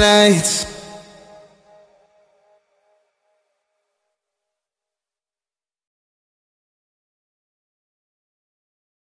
lights.